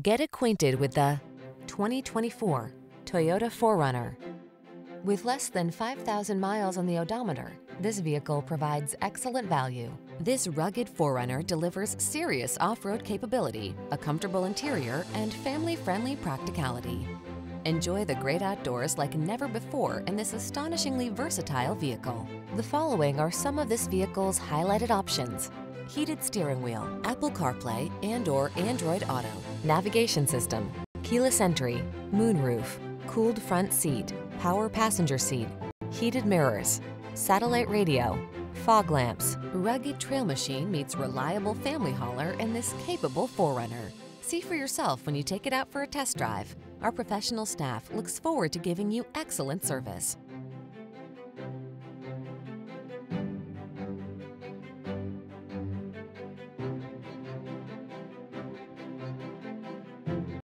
Get acquainted with the 2024 Toyota 4Runner. With less than 5,000 miles on the odometer, this vehicle provides excellent value. This rugged 4Runner delivers serious off-road capability, a comfortable interior, and family-friendly practicality. Enjoy the great outdoors like never before in this astonishingly versatile vehicle. The following are some of this vehicle's highlighted options. Heated steering wheel, Apple CarPlay and or Android Auto, navigation system, keyless entry, moonroof, cooled front seat, power passenger seat, heated mirrors, satellite radio, fog lamps. Rugged Trail Machine meets reliable family hauler in this capable 4Runner. See for yourself when you take it out for a test drive. Our professional staff looks forward to giving you excellent service.